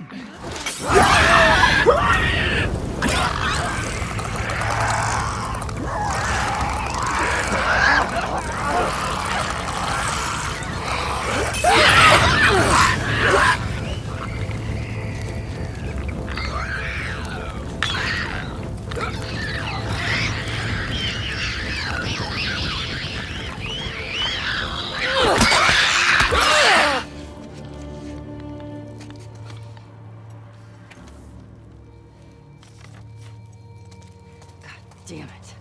Yeah! Damn it.